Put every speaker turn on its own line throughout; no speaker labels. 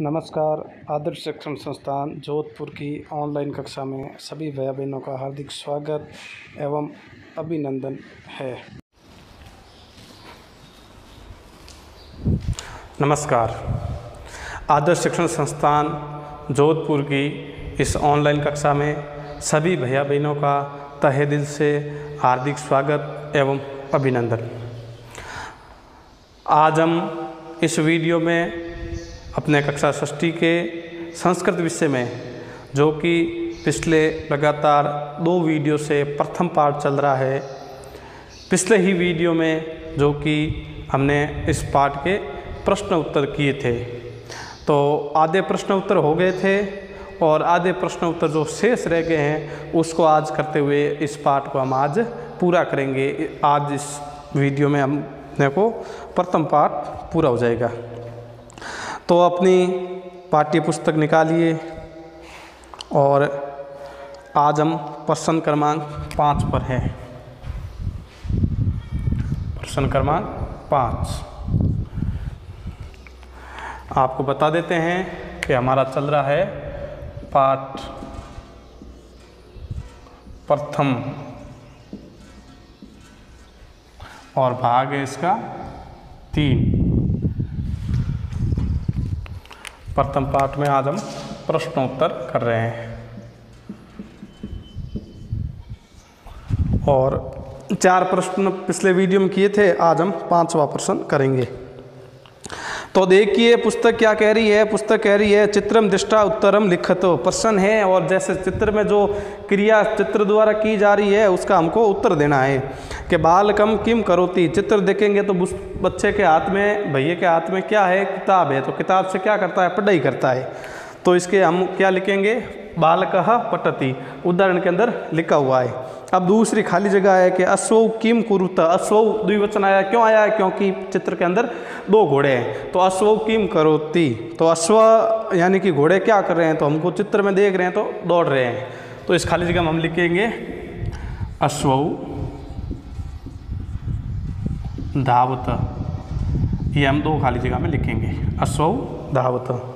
नमस्कार। आदर्श शिक्षण संस्थान जोधपुर की ऑनलाइन कक्षा में सभी भाई बहनों का हार्दिक स्वागत एवं अभिनंदन है। नमस्कार। आदर्श शिक्षण संस्थान जोधपुर की इस ऑनलाइन कक्षा में सभी भैया बहनों का तहे दिल से हार्दिक स्वागत एवं अभिनंदन। आज हम इस वीडियो में अपने कक्षा षष्ठी के संस्कृत विषय में, जो कि पिछले लगातार दो वीडियो से प्रथम पार्ट चल रहा है। पिछले ही वीडियो में, जो कि हमने इस पार्ट के प्रश्न उत्तर किए थे। तो आधे प्रश्न उत्तर हो गए थे और आधे प्रश्न उत्तर जो शेष रह गए हैं, उसको आज करते हुए इस पार्ट को हम आज पूरा करेंगे। आज इस वीडियो में हम को प्रथम पाठ पूरा हो जाएगा। तो अपनी पाठ्य पुस्तक निकालिए और आज हम प्रश्न क्रमांक पाँच पर हैं। प्रश्न क्रमांक पाँच। आपको बता देते हैं कि हमारा चल रहा है पाठ प्रथम और भाग है इसका तीन। प्रथम पाठ में आज हम प्रश्नोत्तर कर रहे हैं। और चार प्रश्न पिछले वीडियो में किए थे, आज हम पांचवा प्रश्न करेंगे। तो देखिए, पुस्तक क्या कह रही है? पुस्तक कह रही है, चित्रम दृष्टा उत्तरम लिखतो। प्रश्न है और जैसे चित्र में जो क्रिया चित्र द्वारा की जा रही है, उसका हमको उत्तर देना है कि बालकम किम करोती? चित्र देखेंगे तो बच्चे के हाथ में, भैया के हाथ में क्या है? किताब है। तो किताब से क्या करता है? पढ़ाई करता है। तो इसके हम क्या लिखेंगे? बालक पटती उदाहरण के अंदर लिखा हुआ है। अब दूसरी खाली जगह है कि अश्व किम कुरुत? अश्व द्विवचन आया। क्यों आया? है क्योंकि चित्र के अंदर दो घोड़े हैं। तो अश्व किम करोती। तो अश्व यानी कि घोड़े क्या कर रहे हैं? तो हमको चित्र में देख रहे हैं तो दौड़ रहे हैं। तो इस खाली जगह में हम लिखेंगे, अश्व धावत। ये हम दो खाली जगह में लिखेंगे। अश्व धावत।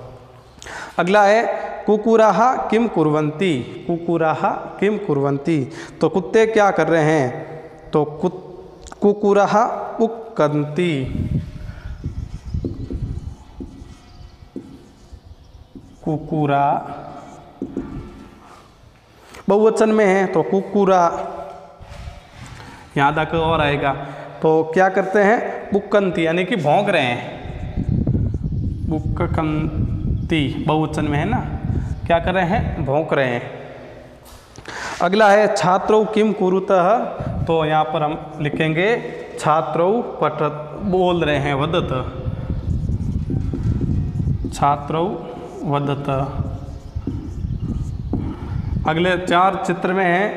अगला है कुकुराहा किम कुरवंती कुकुराहा किम कुरवंती तो कुत्ते क्या कर रहे हैं? तो कुकुराहा उक्कंती कुकुरा बहुवचन में है तो कुकुरा। यहाँ तक और आएगा। तो क्या करते हैं? बुक्कंती यानी कि भोंक रहे हैं। बुक्कंती बहुवचन में है ना? क्या कर रहे हैं? भोंक रहे हैं। अगला है, छात्रों किम कुरुतः? तो यहाँ पर हम लिखेंगे, छात्रों पठत बोल रहे हैं, वदत। छात्रों वदत। अगले चार चित्र में है,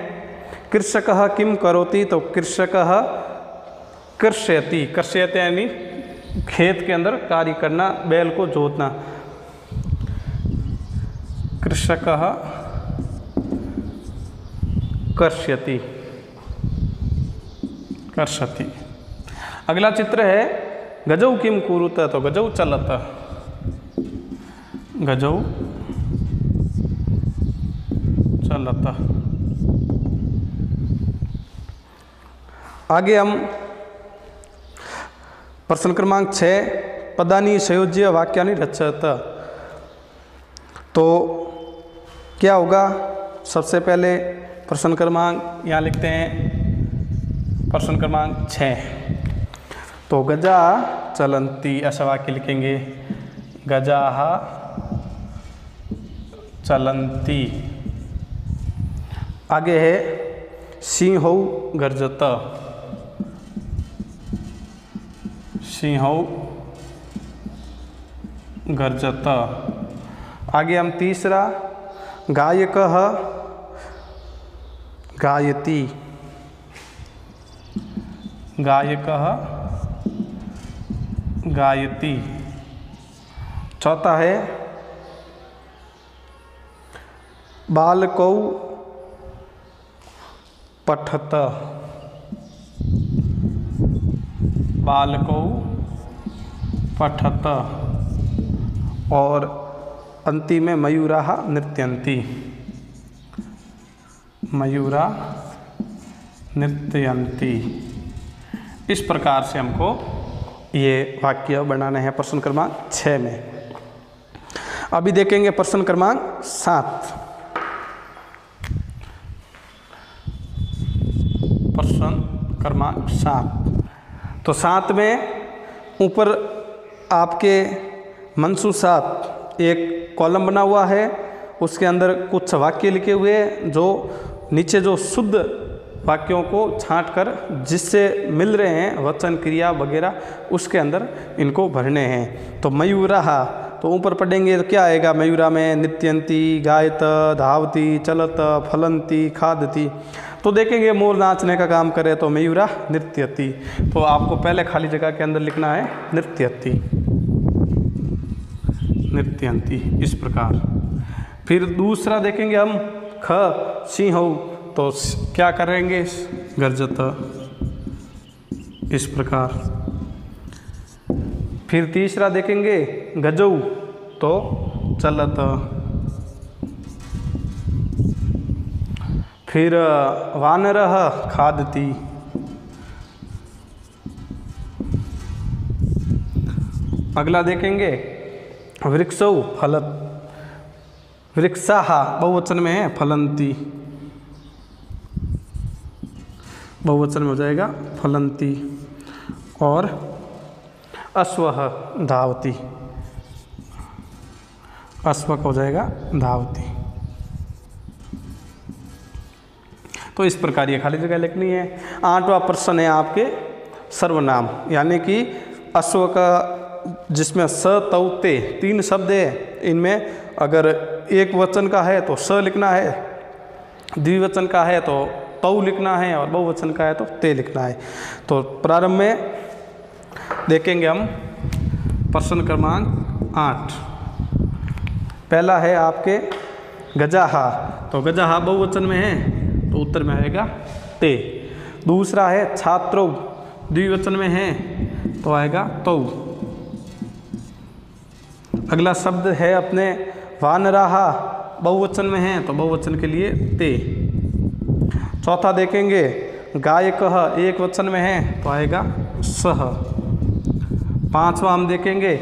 कृषक किम करोति? तो कृषक कृष्यति। कृष्यति यानी खेत के अंदर कार्य करना, बैल को जोतना। कृषक कर्ष्यति। कर्षति अगला चित्र है, गजौ किम कुरुत तो गजौ चलत। गजौ चलत। आगे हम प्रश्न क्रमांक छः, पदानी संयोज्य वाक्यानि रचत तो क्या होगा? सबसे पहले प्रश्न क्रमांक यहाँ लिखते हैं। प्रश्न क्रमांक छः। तो गजा चलंती, ऐसा वाक्य लिखेंगे। गजा चलंती। आगे है, सिंह गर्जत। सिंह गर्जत। आगे हम तीसरा गायक गायती। गायक गायती। चौथा है बालकौ पठत। बालकौ पठत। और अंति में मयूरा नृत्यंती मयूरा नृत्यंती इस प्रकार से हमको ये वाक्य बनाने हैं प्रश्न क्रमांक छः में। अभी देखेंगे प्रश्न क्रमांक सात। प्रश्न क्रमांक सात। तो सात में ऊपर आपके मनसूसात एक कॉलम बना हुआ है, उसके अंदर कुछ वाक्य लिखे हुए हैं, जो नीचे जो शुद्ध वाक्यों को छाँट कर जिससे मिल रहे हैं, वचन, क्रिया वगैरह, उसके अंदर इनको भरने हैं। तो मयूरा तो ऊपर पढ़ेंगे तो क्या आएगा? मयूरा में नित्यंती, गायत, धावती, चलत, फलंती, खादती। तो देखेंगे, मोर नाचने का काम करे तो मयूरा नृत्यति। तो आपको पहले खाली जगह के अंदर लिखना है, नृत्यति। नृत्यंती, इस प्रकार। फिर दूसरा देखेंगे हम, ख, सिंह तो क्या करेंगे? गर्जत। इस प्रकार। फिर तीसरा देखेंगे, गजऊ तो चलत। फिर, वानर, खादती। अगला देखेंगे वृक्ष फलत वृक्षा बहुवचन में है फलंती बहुवचन में हो जाएगा फलंती और अश्व, धावती। अश्व हो जाएगा, धावती। तो इस प्रकार ये खाली जगह लिखनी है। आठवां प्रश्न है आपके, सर्वनाम, यानी कि अश्व का जिसमें स तौते तीन शब्द है। इनमें अगर एक वचन का है तो स लिखना है, द्विवचन का है तो तऊ लिखना है और बहुवचन का है तो ते लिखना है। तो प्रारंभ में देखेंगे हम प्रश्न क्रमांक आठ। पहला है आपके गजाहा। तो गजाहा बहुवचन में है तो उत्तर में आएगा ते। दूसरा है छात्रो। द्विवचन में है तो आएगा तऊ अगला शब्द है अपने वानराहा, बहुवचन में है तो बहुवचन के लिए ते। चौथा देखेंगे, गायक एक वचन में है तो आएगा सह पांचवा हम देखेंगे,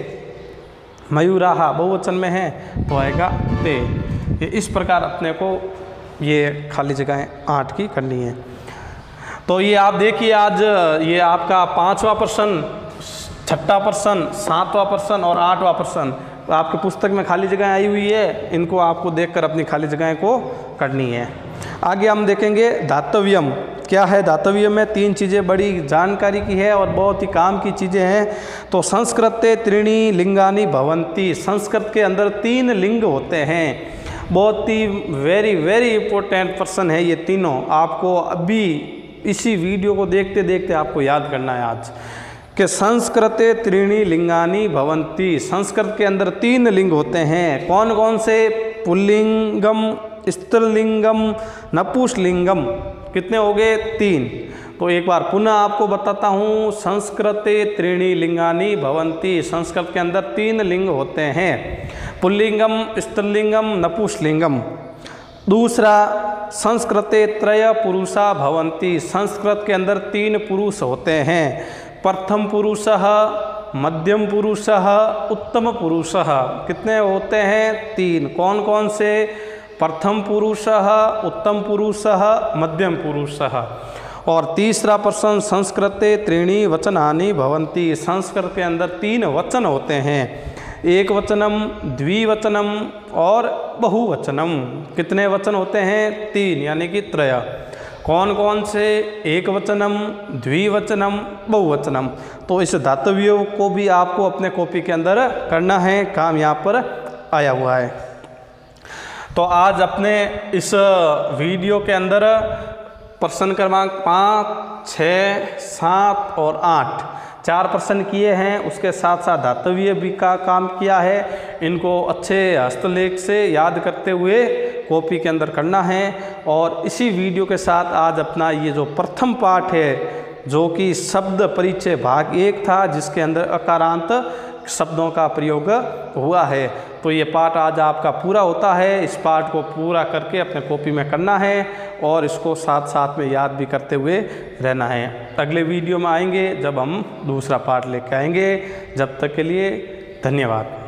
मयूराहा, बहुवचन में है तो आएगा ते। ये इस प्रकार अपने को ये खाली जगहें आठ की करनी है। तो ये आप देखिए आज, ये आपका पांचवा प्रश्न, छठा प्रश्न, सातवां प्रश्न और आठवां प्रश्न। आपके पुस्तक में खाली जगह आई हुई है, इनको आपको देखकर अपनी खाली जगह को करनी है। आगे हम देखेंगे दातव्यम। क्या है दातव्य में? तीन चीज़ें बड़ी जानकारी की है और बहुत ही काम की चीज़ें हैं। तो संस्कृत त्रिणी लिंगानी भवंती संस्कृत के अंदर तीन लिंग होते हैं। बहुत ही वेरी वेरी इंपॉर्टेंट पर्सन है ये तीनों। आपको अभी इसी वीडियो को देखते देखते आपको याद करना है आज। कि संस्कृत त्रिणी लिंगानी भवंती संस्कृत के अंदर तीन लिंग होते हैं। कौन कौन से? पुल्लिंगम, स्त्रीलिंगम नपुषलिंगम कितने हो गए? तीन। तो एक बार पुनः आपको बताता हूँ। संस्कृत त्रिणी लिंगानी भवंती संस्कृत के अंदर तीन लिंग होते हैं। पुल्लिंगम, स्त्रीलिंगम नपुषलिंगम दूसरा, संस्कृत त्रय पुरुषा भवंती संस्कृत के अंदर तीन पुरुष होते हैं। प्रथम पुरुष, मध्यम पुरुष, उत्तम पुरुष। कितने होते हैं? तीन। कौन कौन से? प्रथम पुरुष, उत्तम पुरुष, मध्यम पुरुष। और तीसरा प्रश्न, संस्कृत त्रीणी वचनानि भवंती संस्कृत के अंदर तीन वचन होते हैं। एक वचनम, द्विवचनम और बहुवचनम। कितने वचन होते हैं? तीन, यानी कि त्रय। कौन कौन से? एक वचनम द्विवचनम, बहुवचनम। तो इस धातव्यों को भी आपको अपने कॉपी के अंदर करना है, काम यहाँ पर आया हुआ है। तो आज अपने इस वीडियो के अंदर प्रश्न क्रमांक पाँच, छ, सात और आठ, चार प्रश्न किए हैं। उसके साथ साथ धातव्य भी का काम किया है। इनको अच्छे हस्तलेख से याद करते हुए कॉपी के अंदर करना है और इसी वीडियो के साथ आज अपना ये जो प्रथम पाठ है, जो कि शब्द परिचय भाग एक था, जिसके अंदर अकारांत शब्दों का प्रयोग हुआ है। तो ये पाठ आज आपका पूरा होता है। इस पाठ को पूरा करके अपने कॉपी में करना है और इसको साथ साथ में याद भी करते हुए रहना है। अगले वीडियो में आएँगे जब हम दूसरा पाठ लेके आएँगे। जब तक के लिए धन्यवाद।